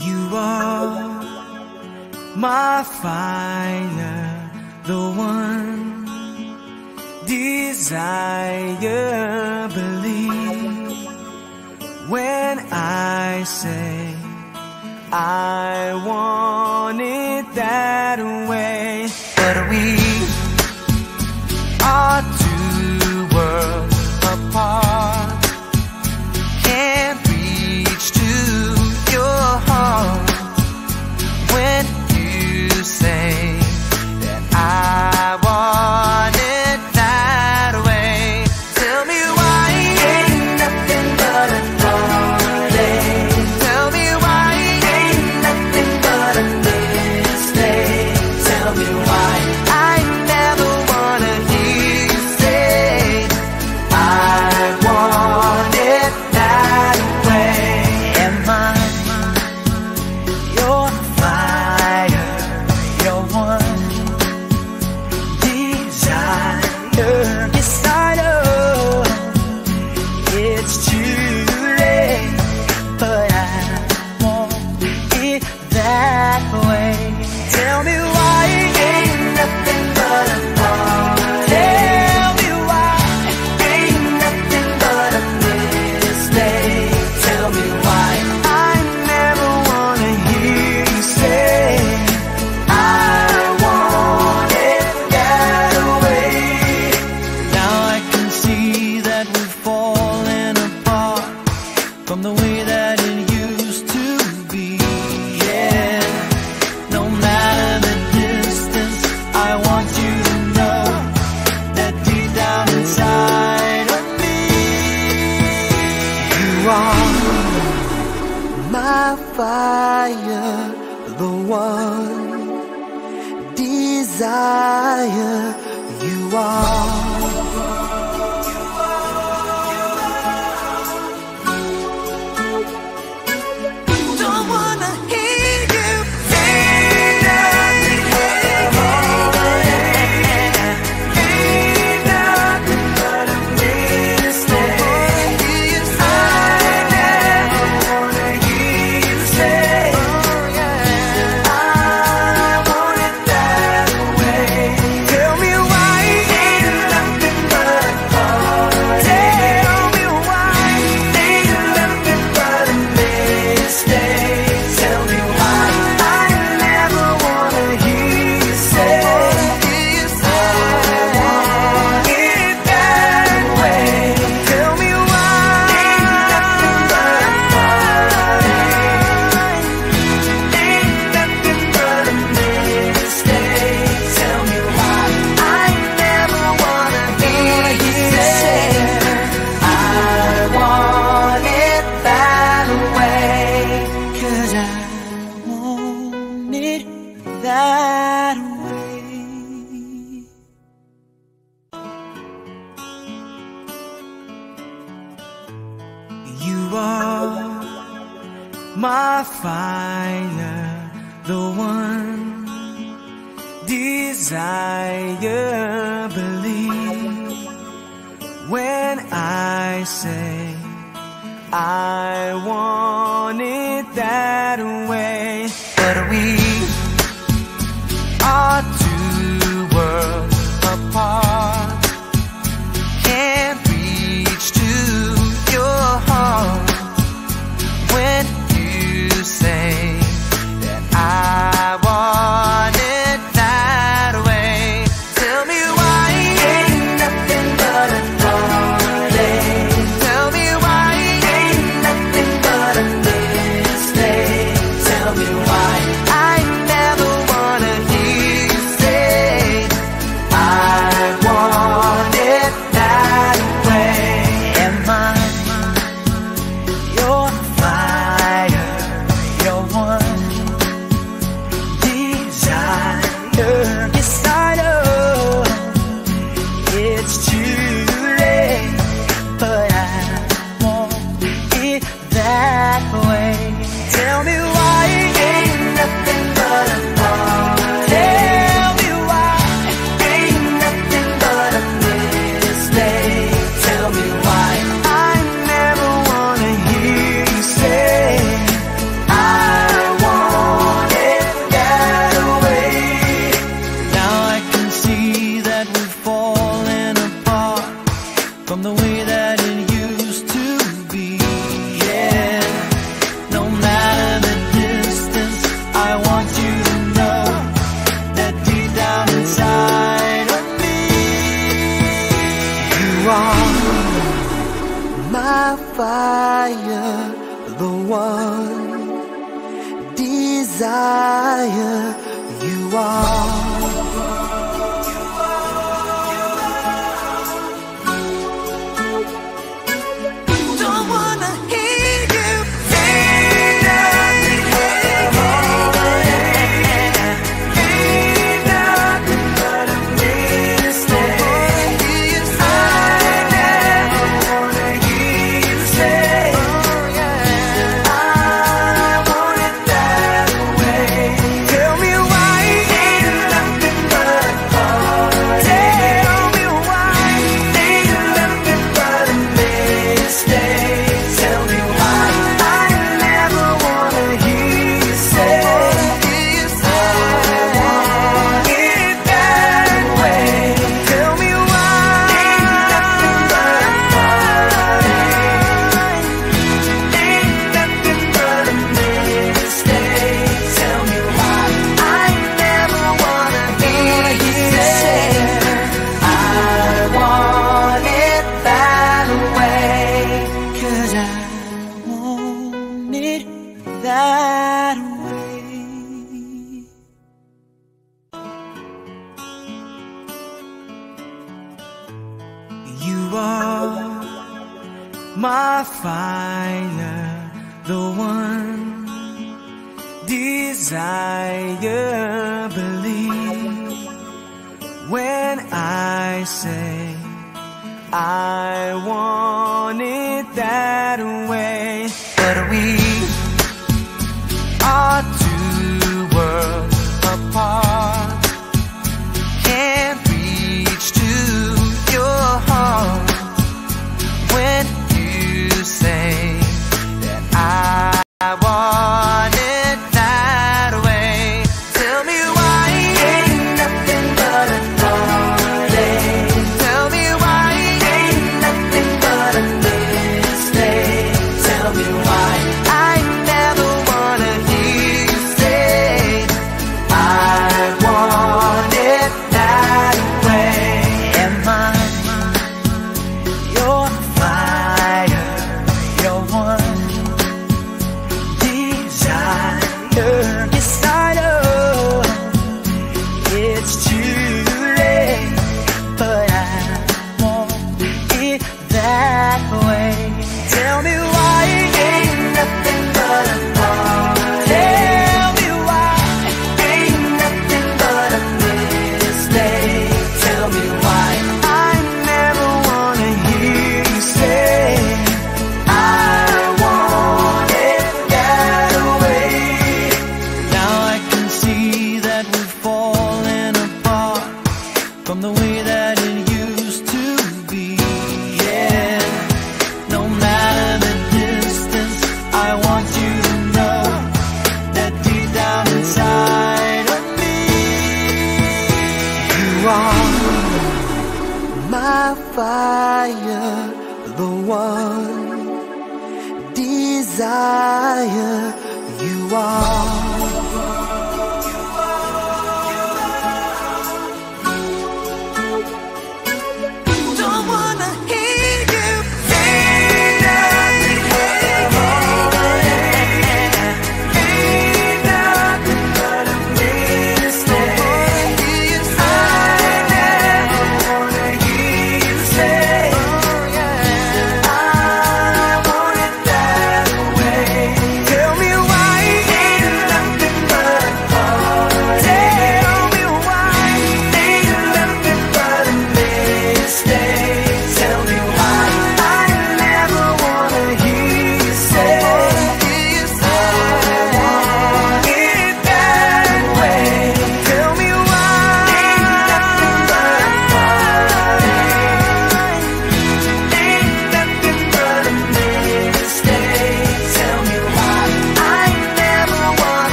You are my fire, the one desire. Believe when I say I want. on my fire, the one desire you are.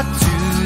Are two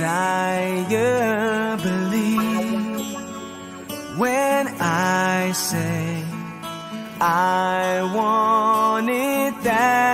desire believe when I say I want it that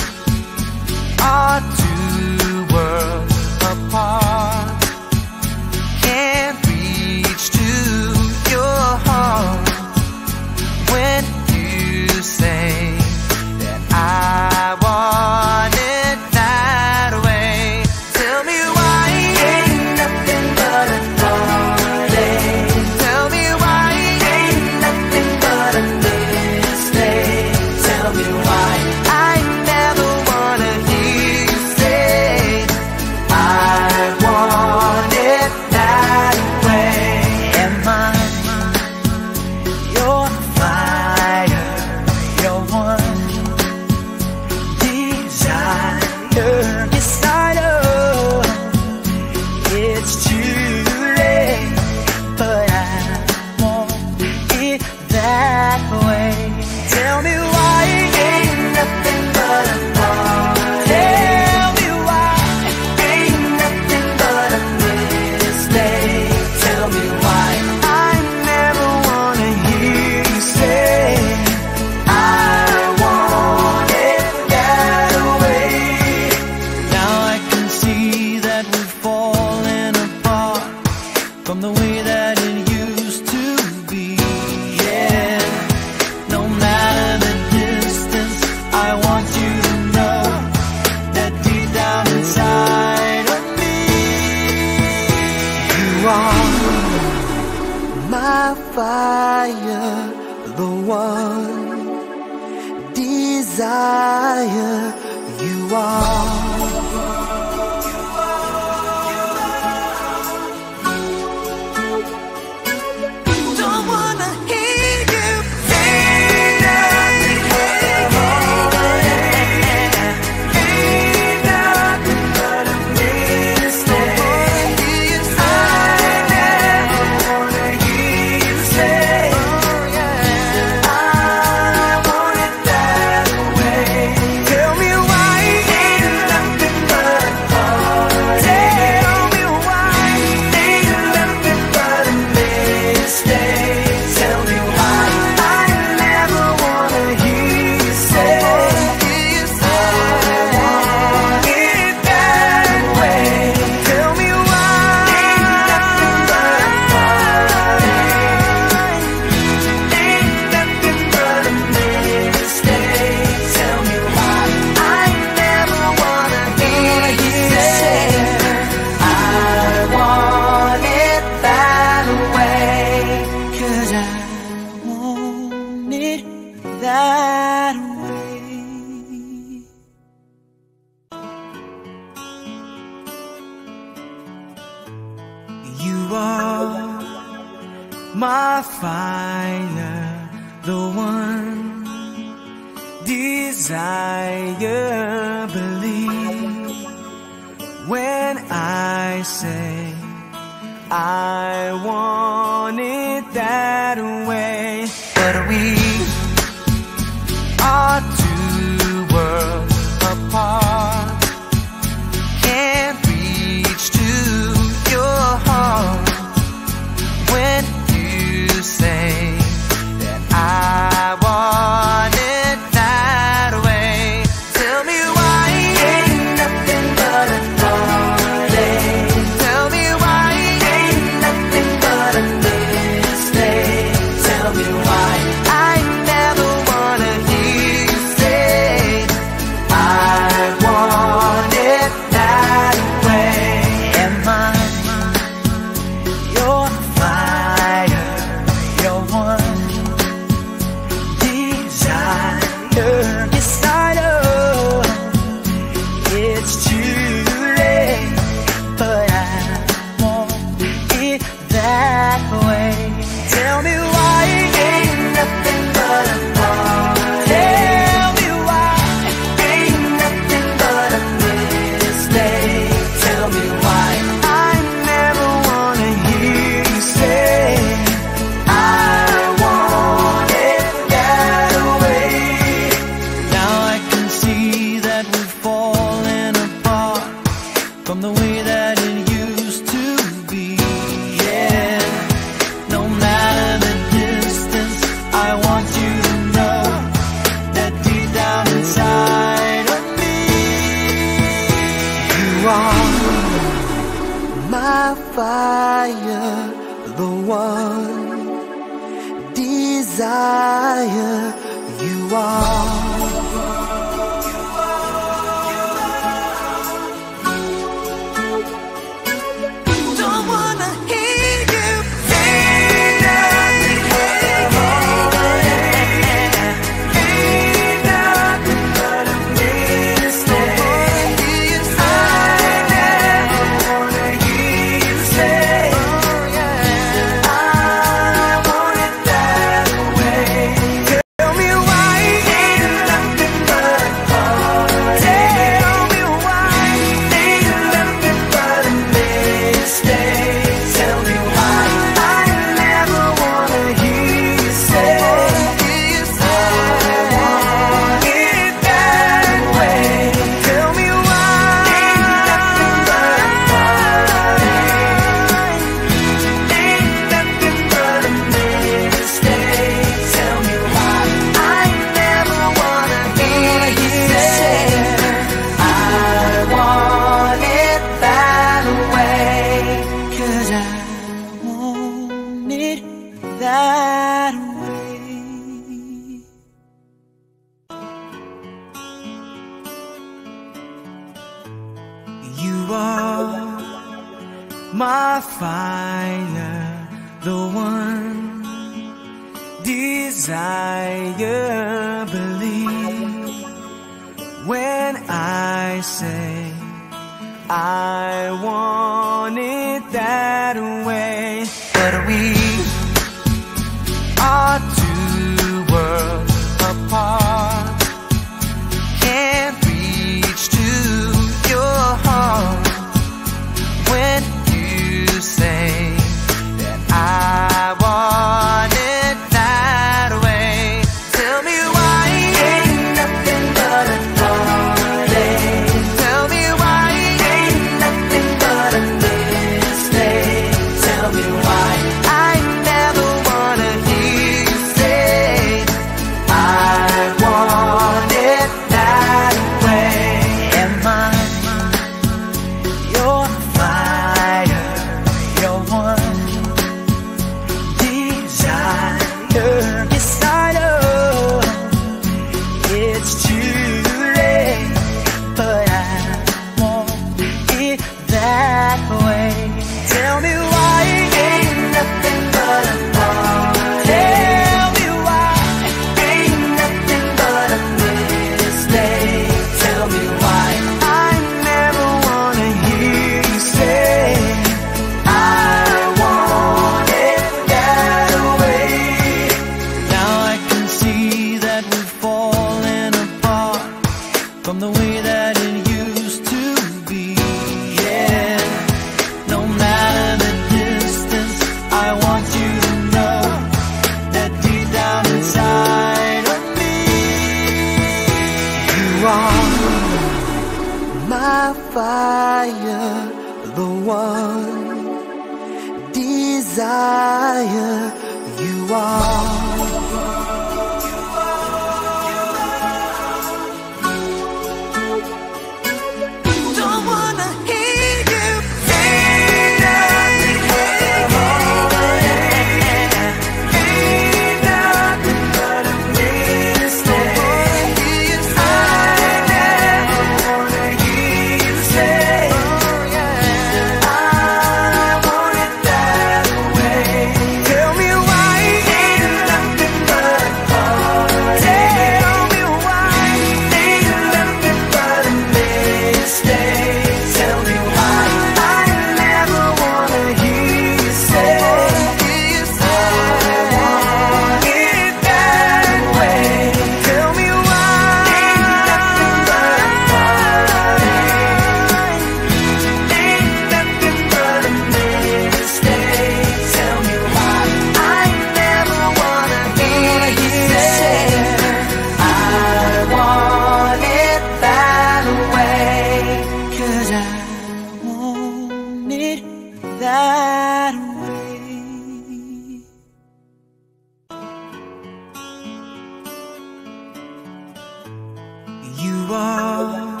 You are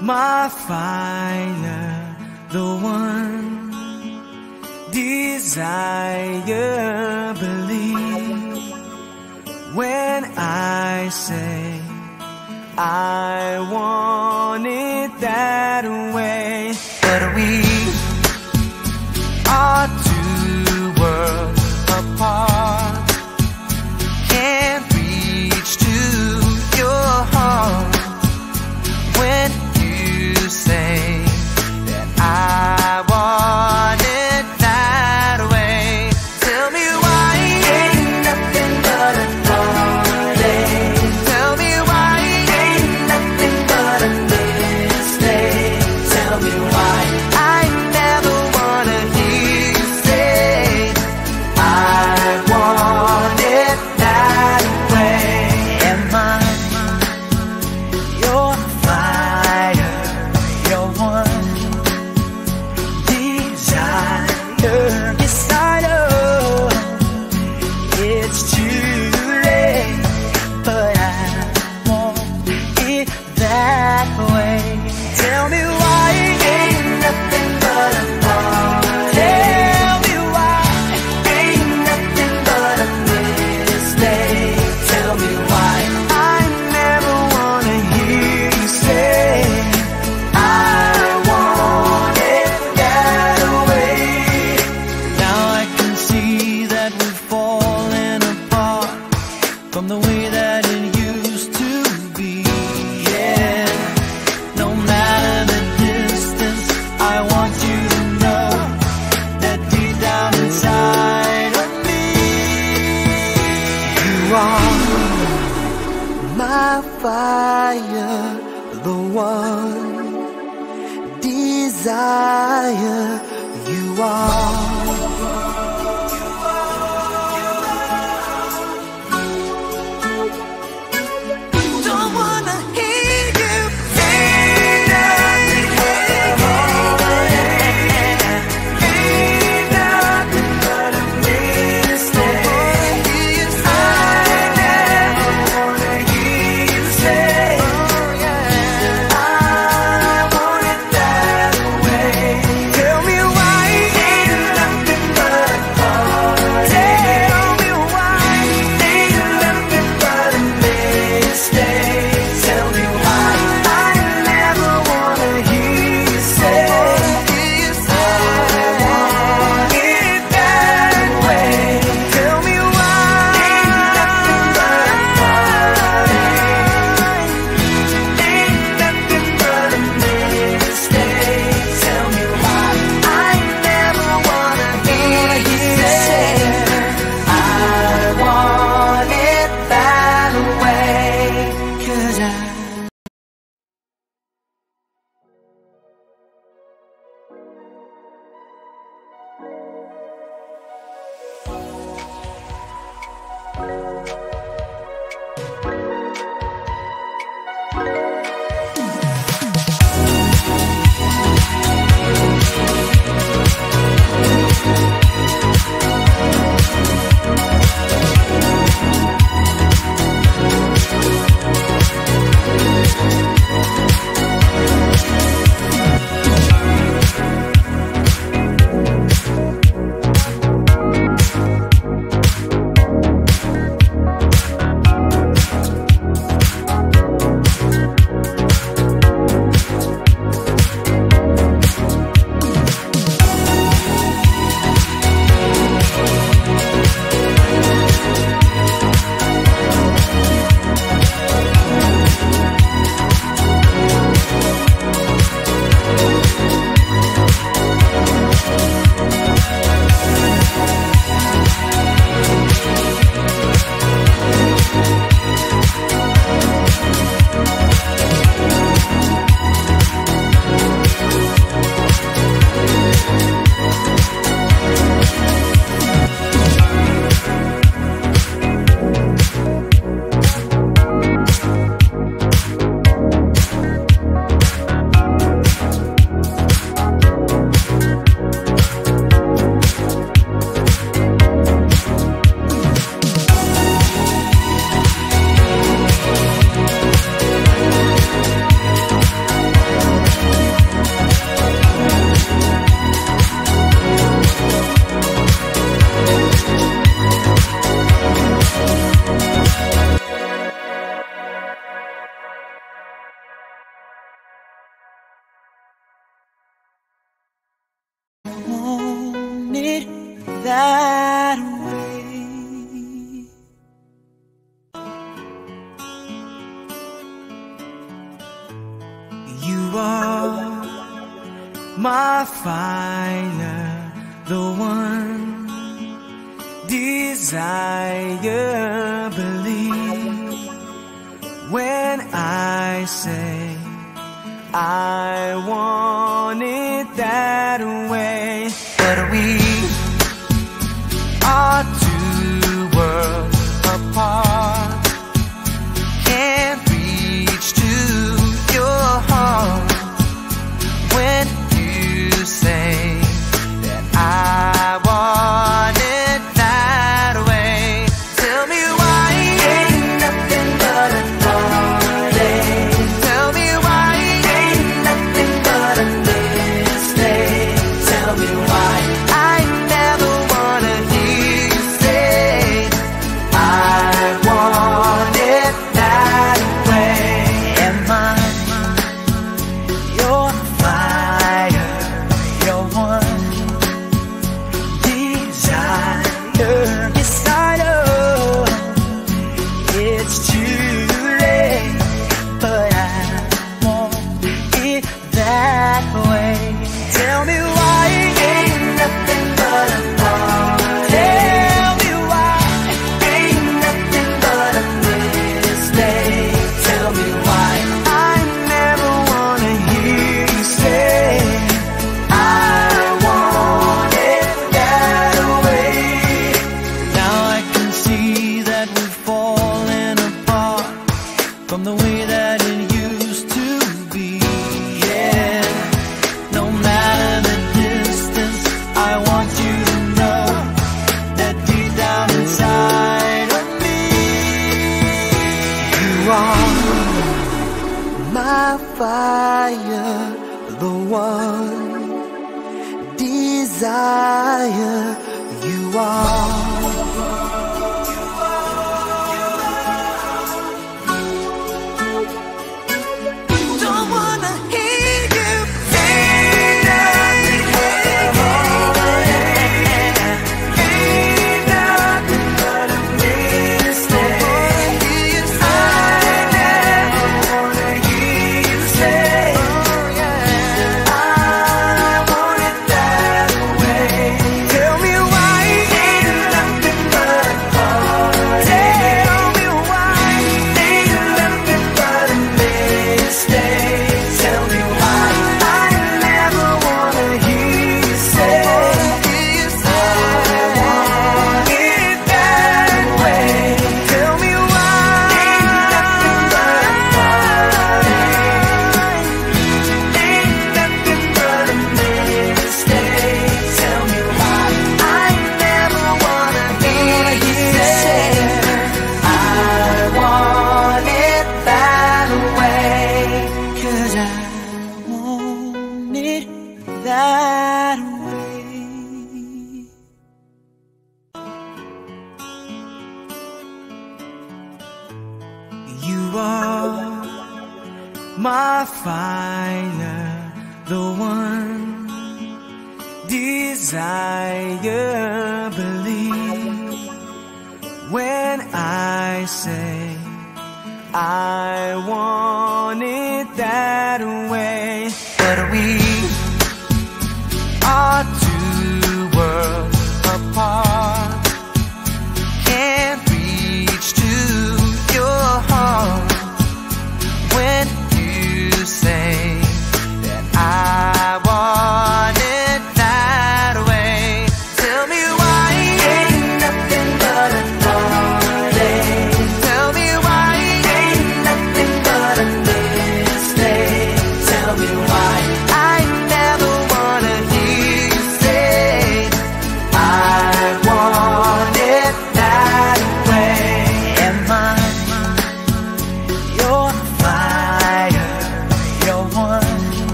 my fire, the one desire. Believe when I say I. my fire, the one desire you are.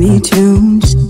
Plenty tunes.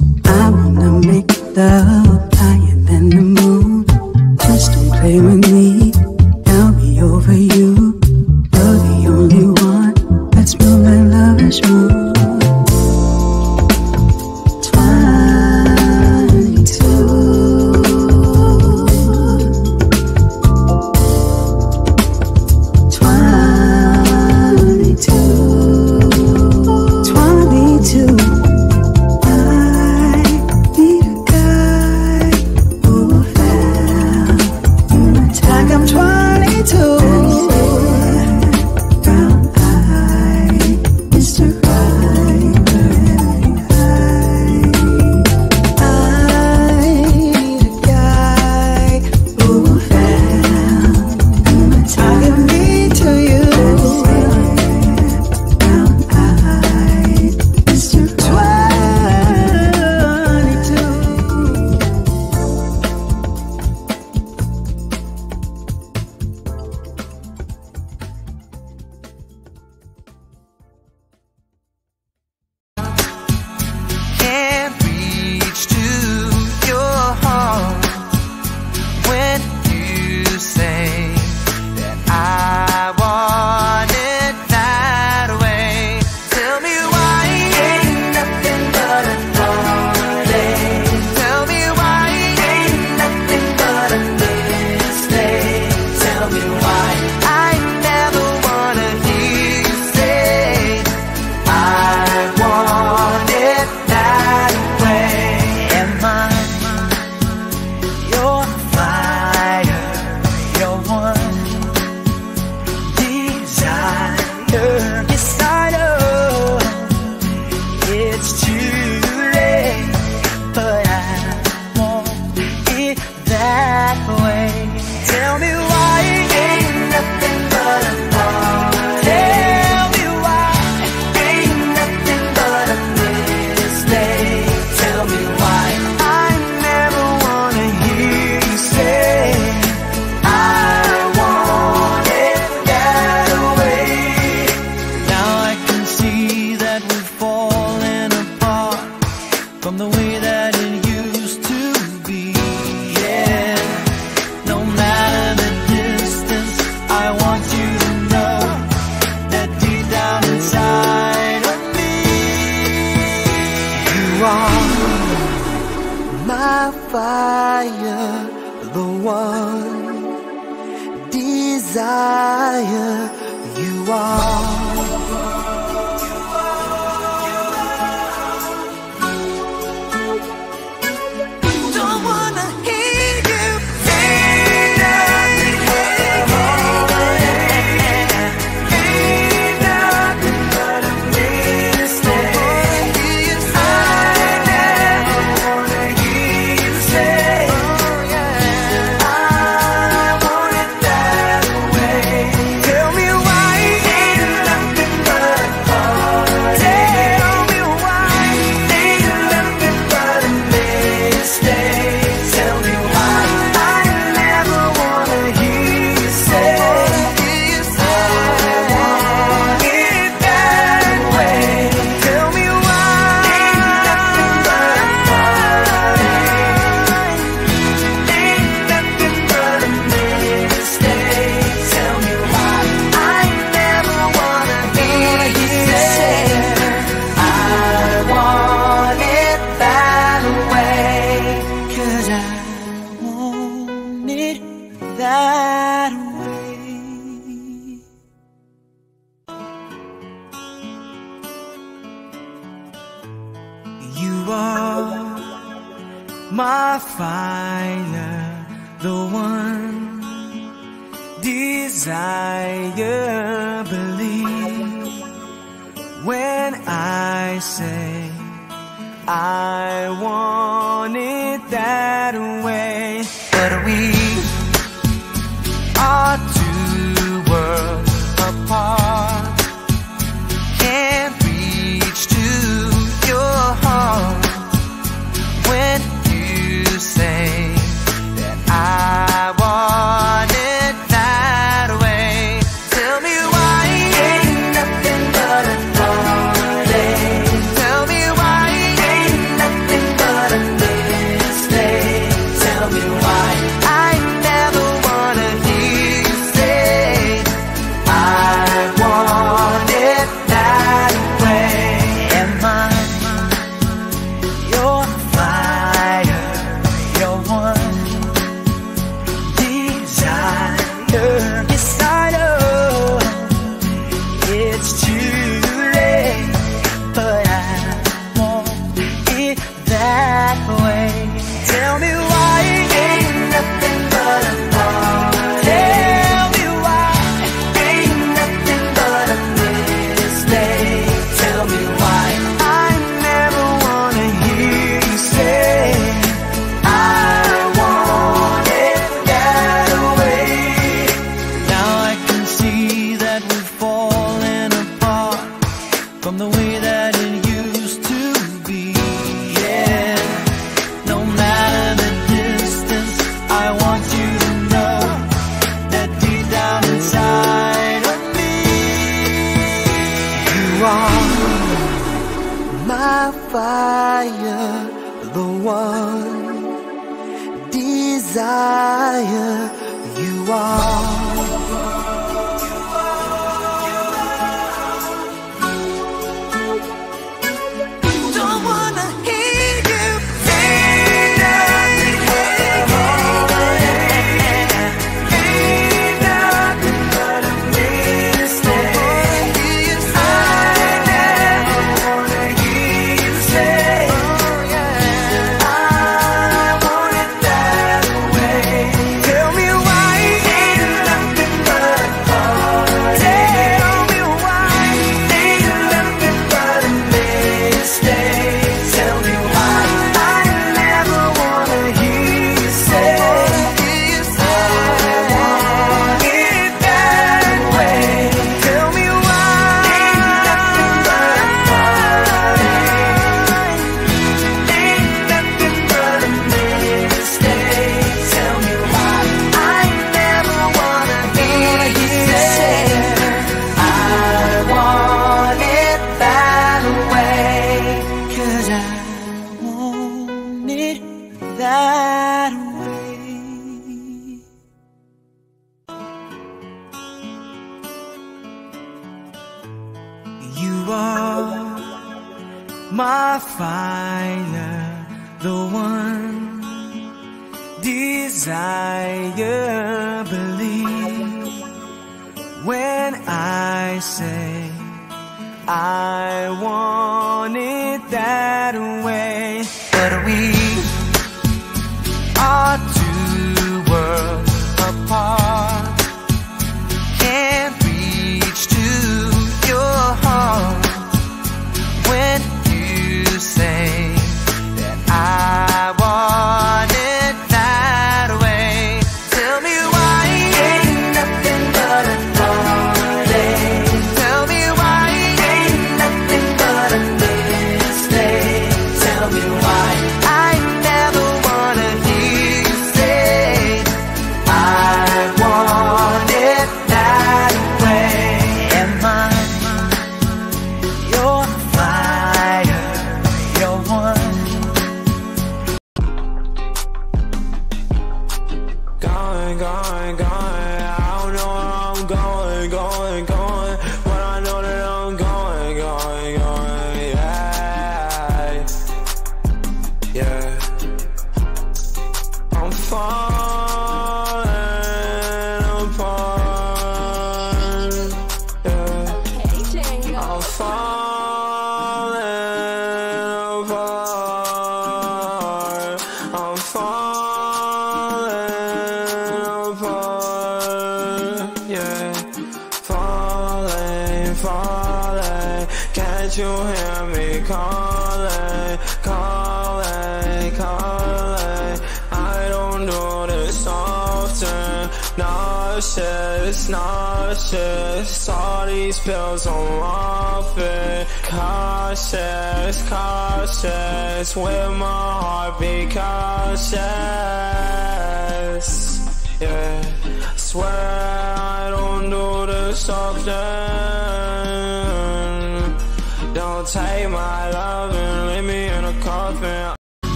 My fire,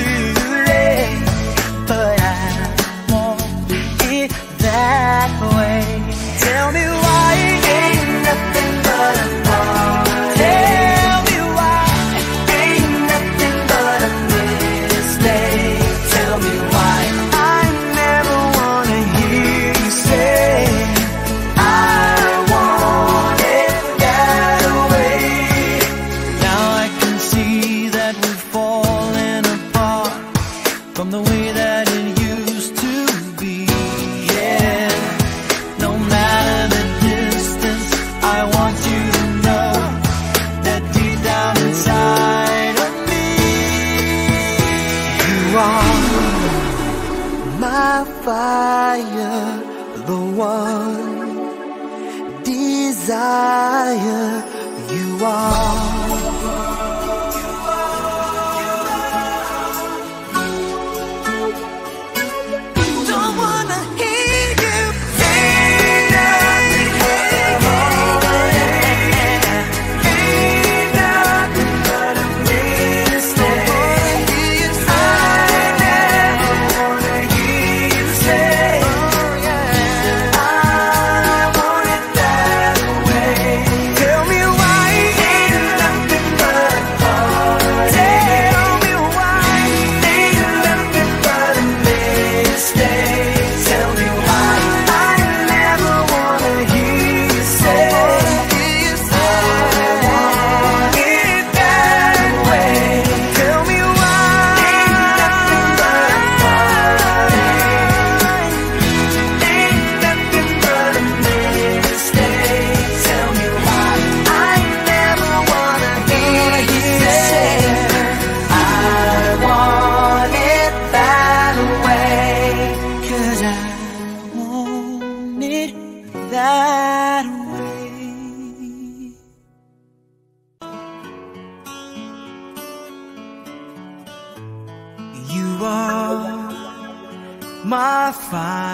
it's fire,